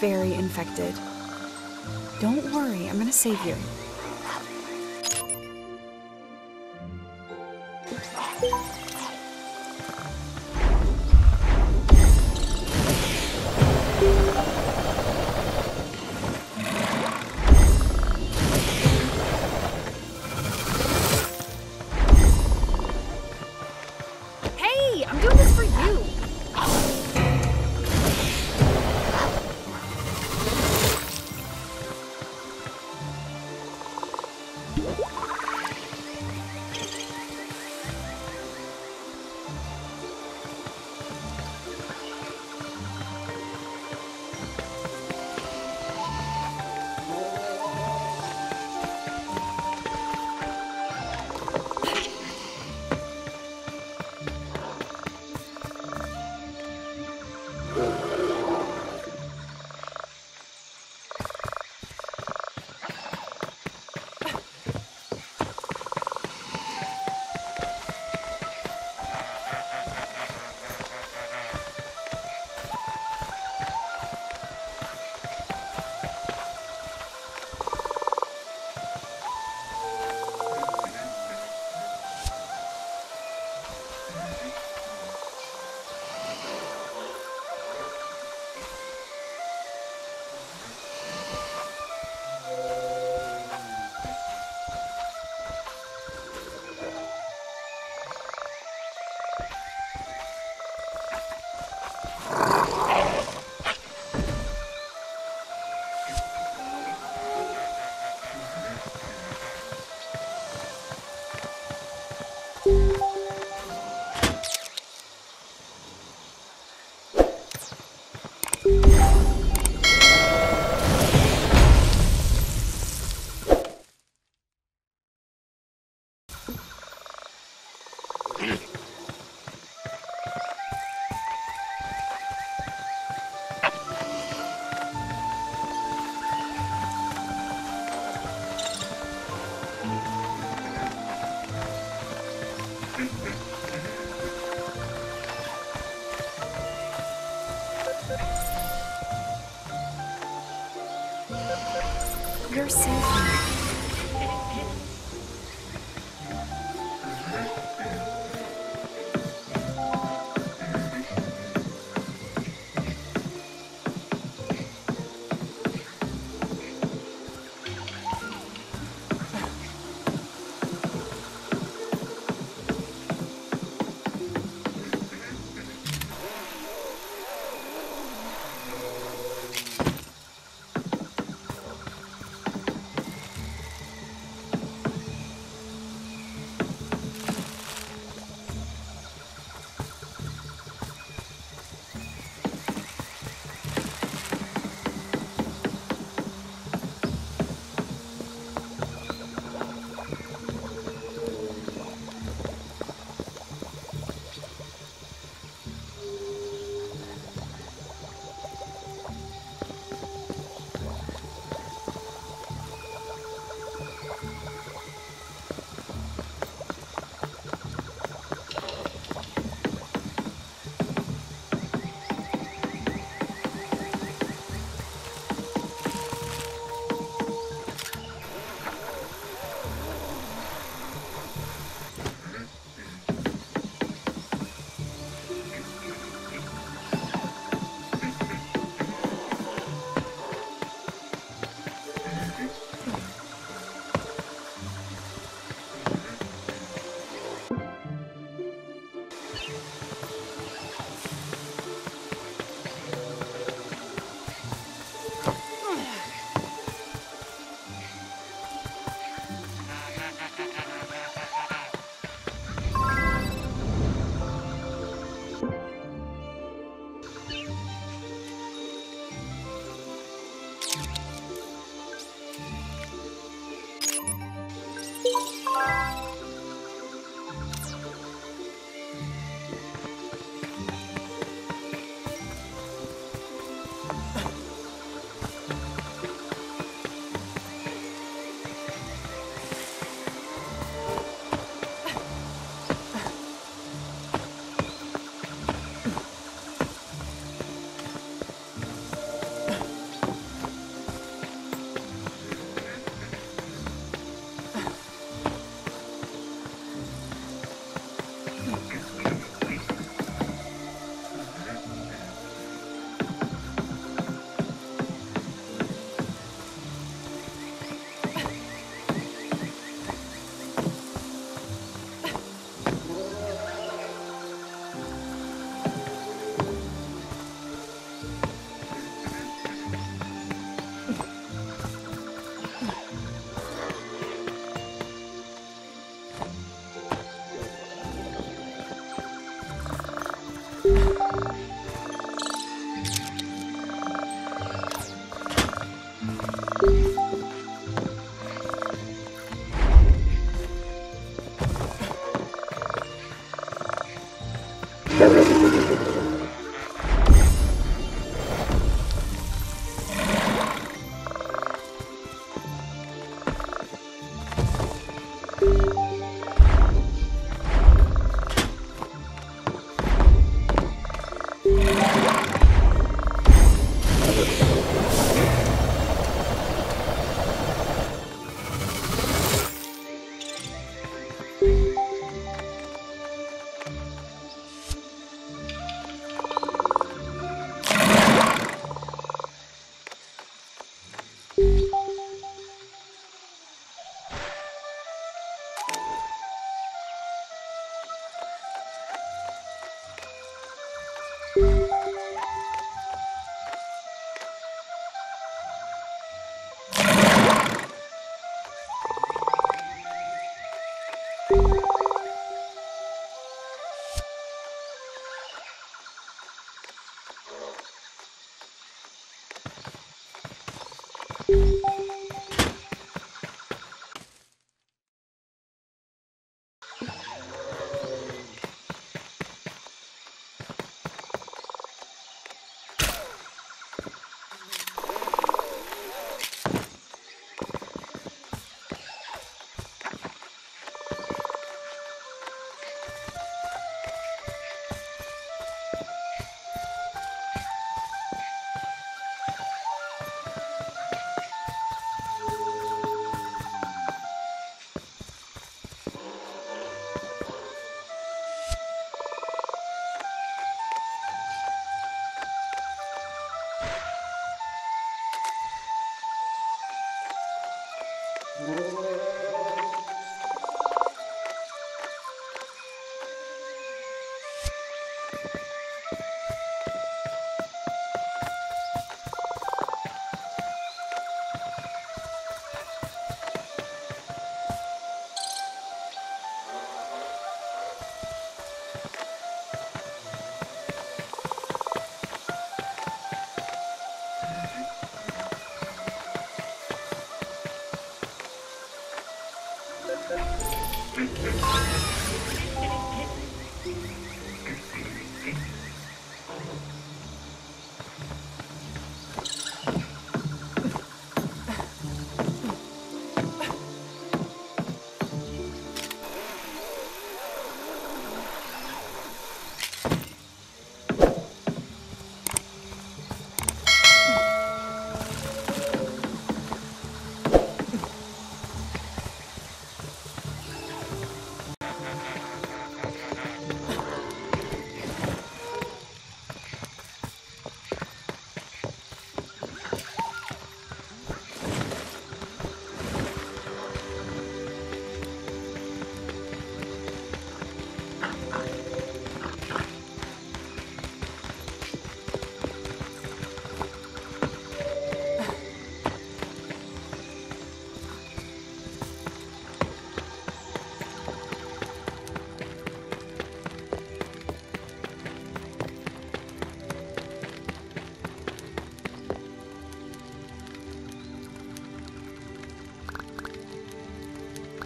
Very infected. Don't worry, I'm gonna save you.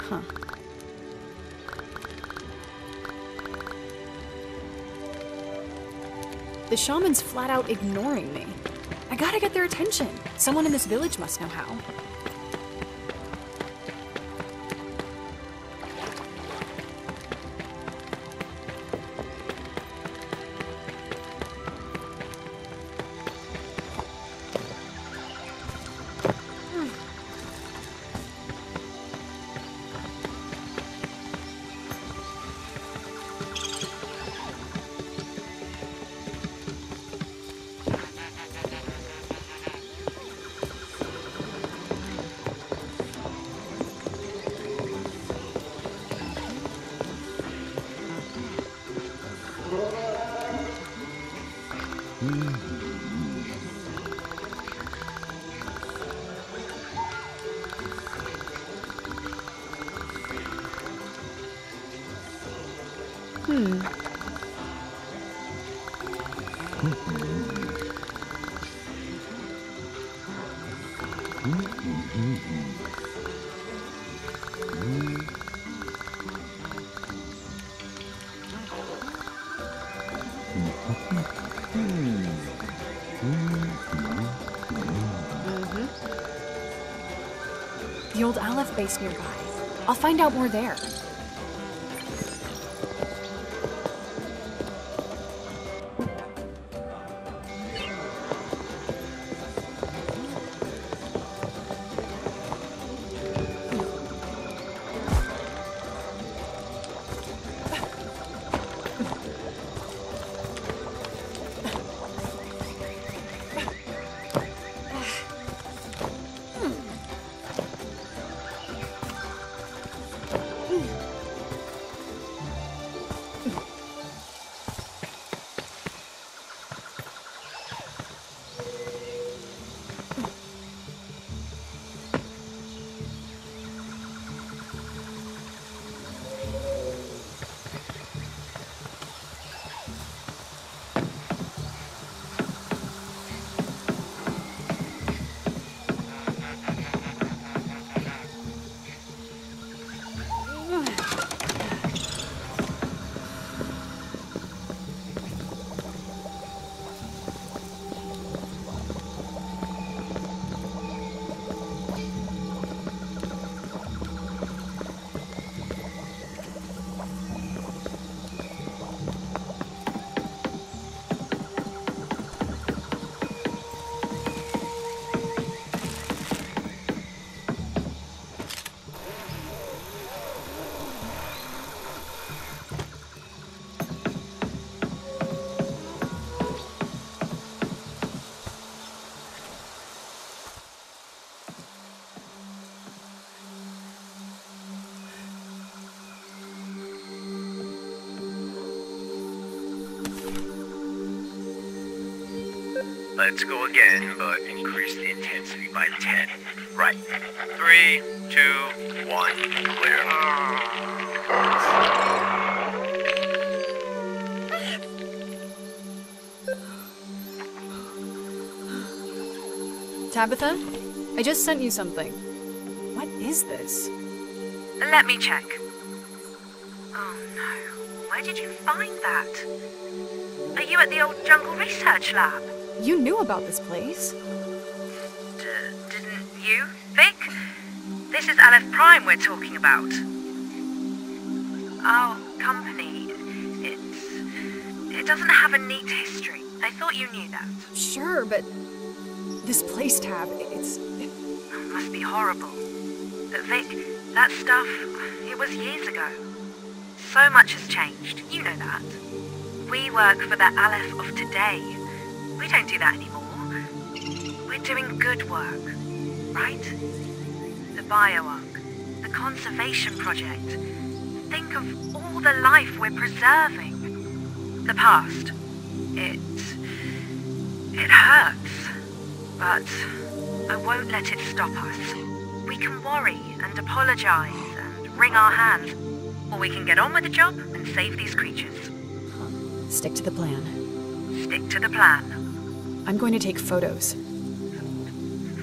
Huh. The shaman's flat out ignoring me. I gotta get their attention. Someone in this village must know how. The old Aleph base nearby. I'll find out more there. Let's go again, but increase the intensity by 10. Right. Three, two, one, clear. Tabitha? I just sent you something. What is this? Let me check. Oh no. Where did you find that? Are you at the old jungle research lab? You knew about this place. D- didn't you, Vic? This is Aleph Prime we're talking about. Our company, it's. It doesn't have a neat history. I thought you knew that. Sure, but this place tab, it's. It must be horrible. But Vic, that stuff, it was years ago. So much has changed. You know that. We work for the Aleph of today. We don't do that anymore. We're doing good work, right? The BioArc, the conservation project. Think of all the life we're preserving. The past. It. It hurts. But I won't let it stop us. We can worry and apologize and wring our hands. Or we can get on with the job and save these creatures. Stick to the plan. Stick to the plan. I'm going to take photos.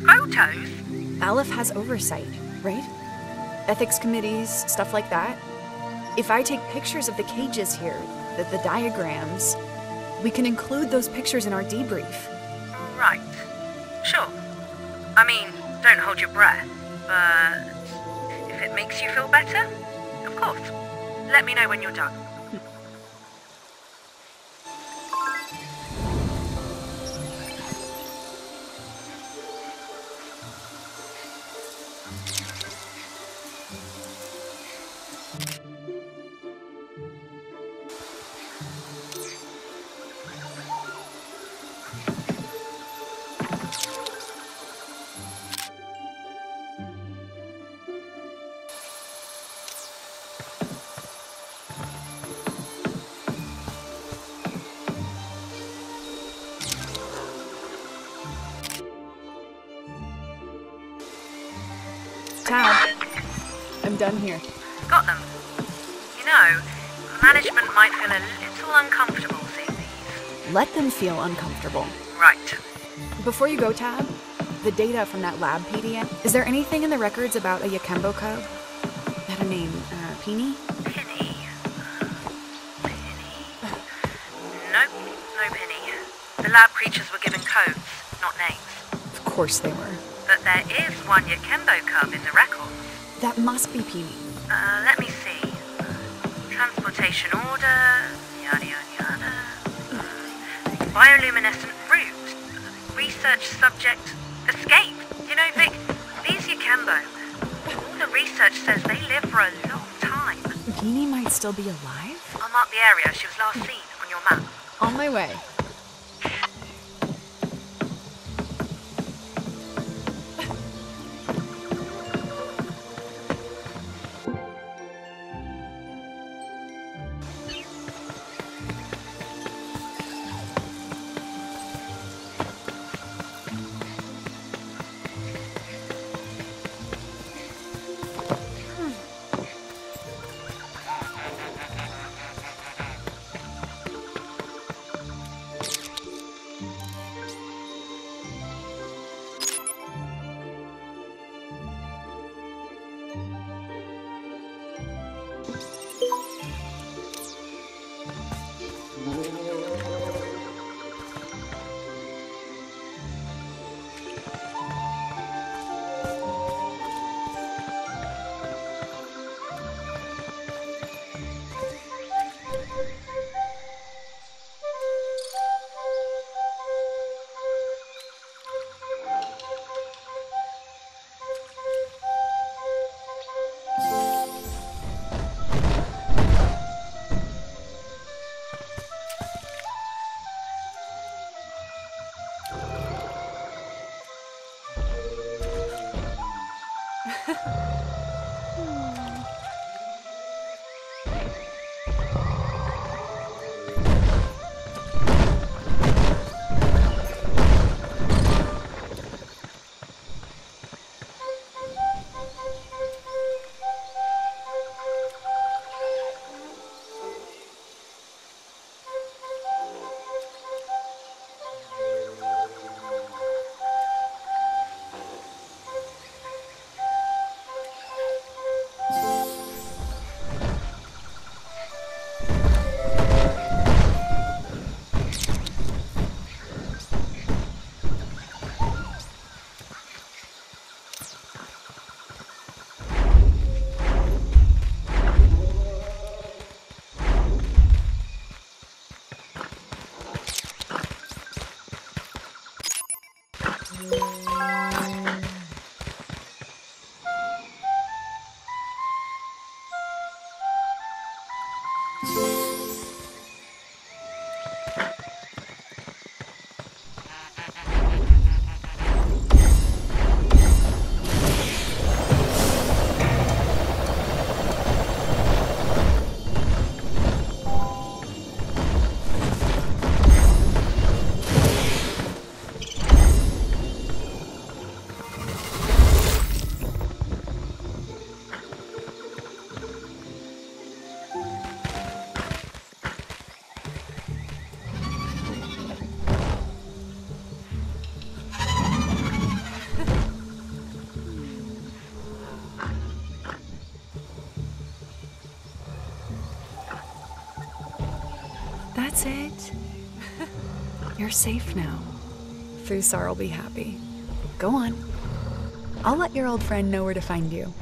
Photos? Aleph has oversight, right? ethics committees, stuff like that. If I take pictures of the cages here, the, the diagrams, we can include those pictures in our debrief. Right. Sure. I mean, don't hold your breath, but if it makes you feel better, of course. Let me know when you're done. Done here. Got them. You know, management might feel a little uncomfortable seeing these. Let them feel uncomfortable. Right. Before you go, Tab, the data from that lab PDF, is there anything in the records about a Yakembo cub? That a name, uh, Peony? Penny. Penny. Nope, no penny. The lab creatures were given codes, not names. Of course they were. But there is one Yakembo cub in the records. That must be Peony. Uh, let me see. Transportation order, yada yada yada. Bioluminescent route. Research subject escape. You know, Vic, these Yakembo, all the research says they live for a long time. Peony might still be alive? I'll mark the area she was last seen on your map. On my way. Safe now. Thusar will be happy. Go on. I'll let your old friend know where to find you.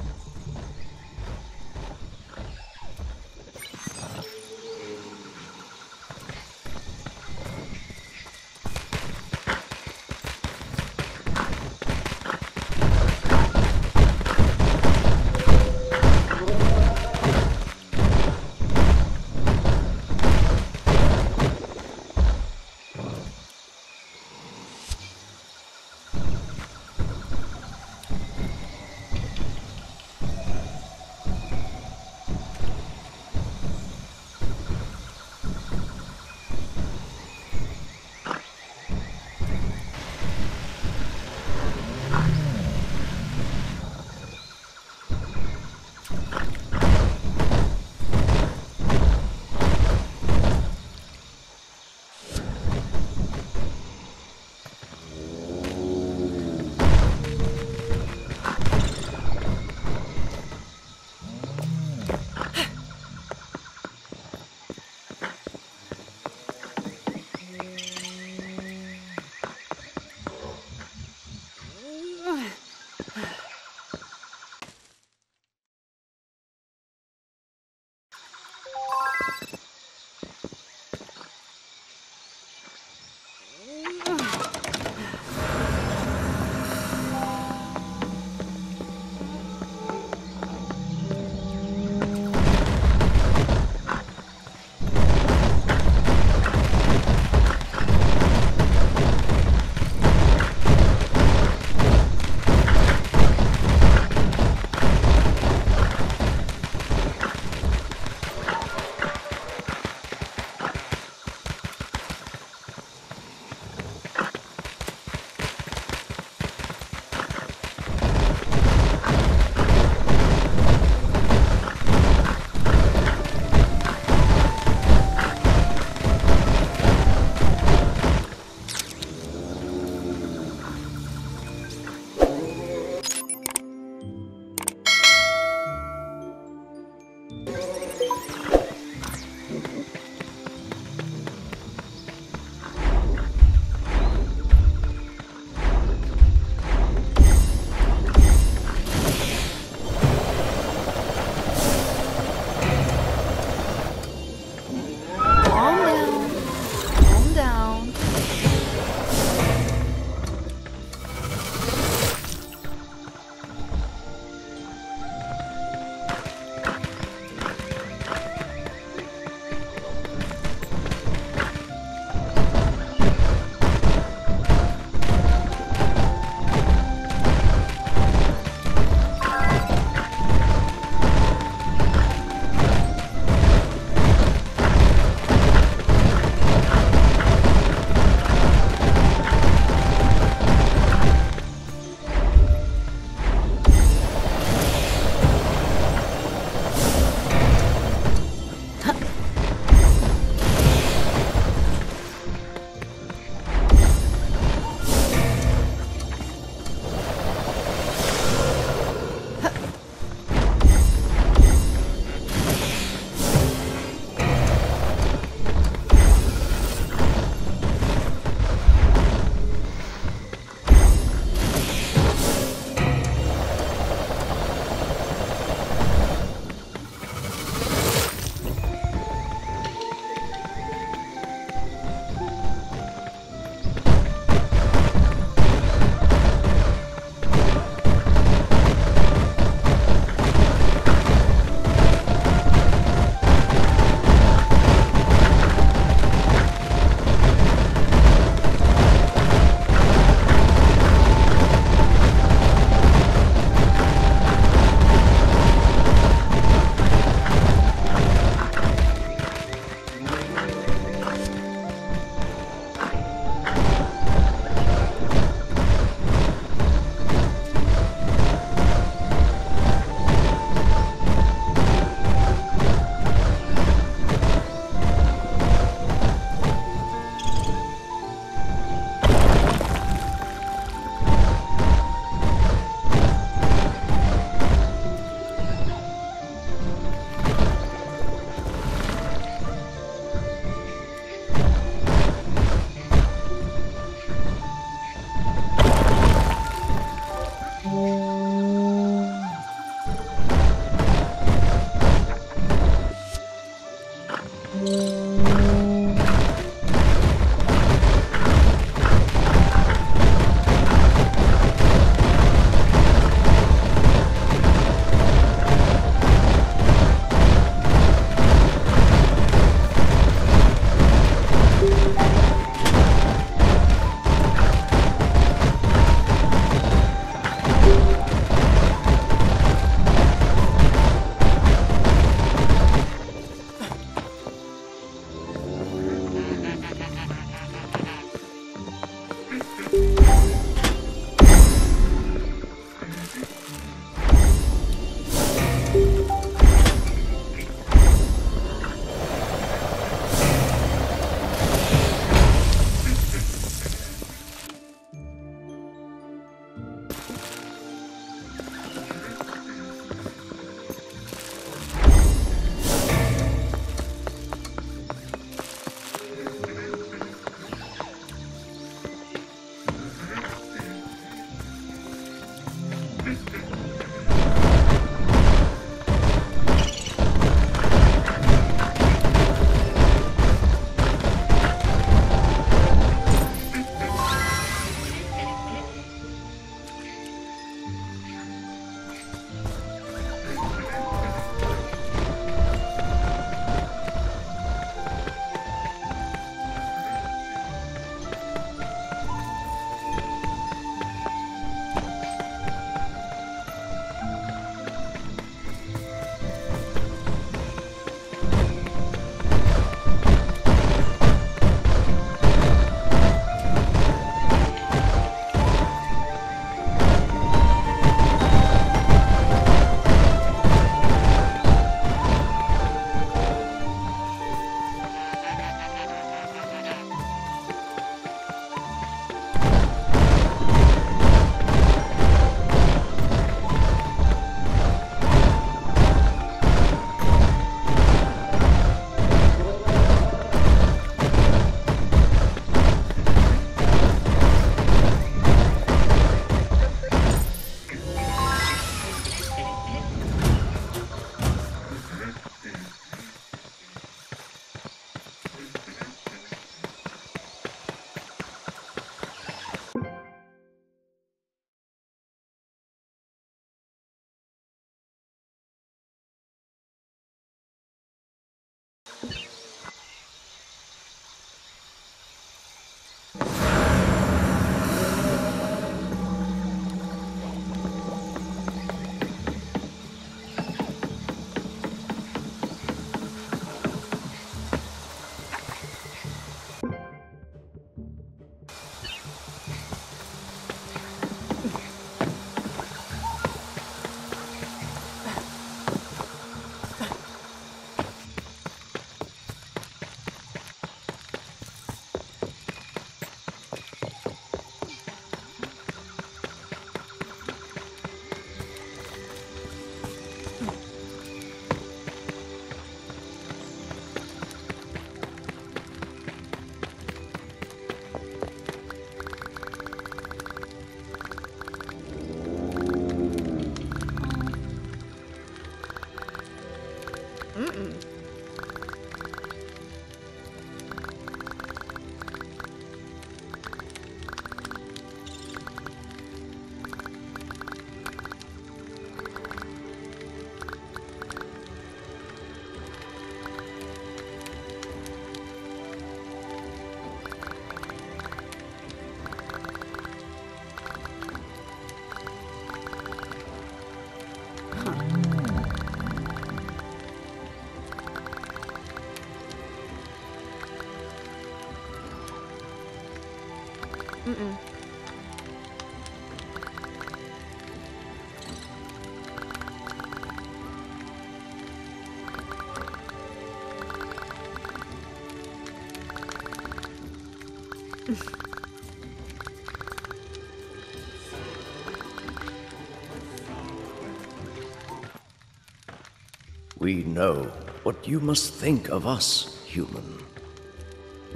We know what you must think of us, human.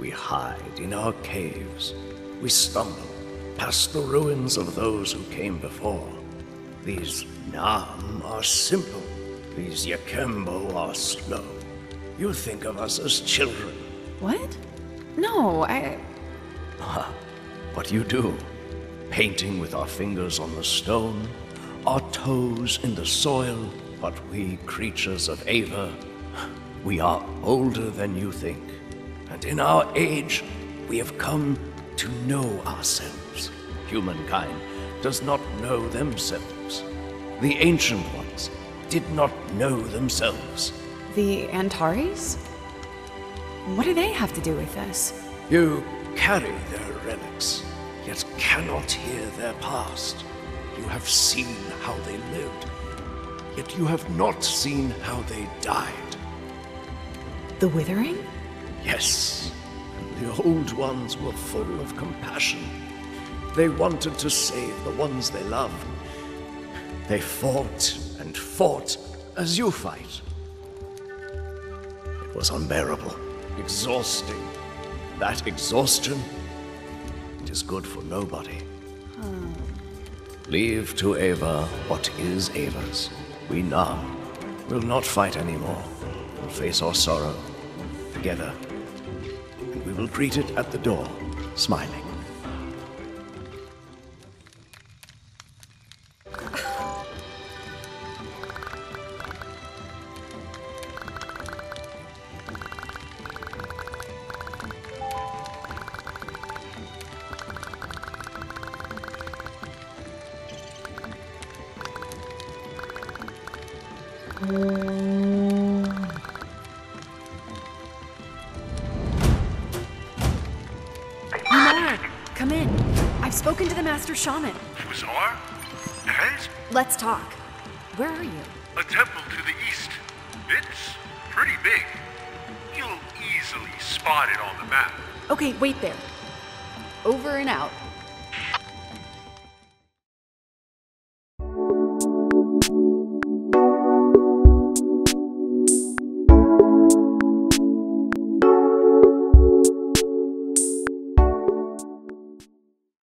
We hide in our caves. We stumble past the ruins of those who came before. These Nam are simple. These Yakembo are slow. You think of us as children. What? No, I. Ah, What you do? Painting with our fingers on the stone, our toes in the soil, but we creatures of Ava, we are older than you think. And in our age, we have come to know ourselves. Humankind does not know themselves. The ancient ones did not know themselves. The Antares? What do they have to do with this? You carry their relics, yet cannot hear their past. You have seen how they lived, yet you have not seen how they died. The Withering? Yes, the old ones were full of compassion. They wanted to save the ones they loved. They fought and fought as you fight. It was unbearable, exhausting. That exhaustion, it is good for nobody. Leave to Ava what is Ava's. We Nam will not fight anymore. We'll face our sorrow together. And we will greet it at the door, smiling. Let's talk. Where are you? a temple to the east. It's pretty big. You'll easily spot it on the map. Okay, wait there. Over and out.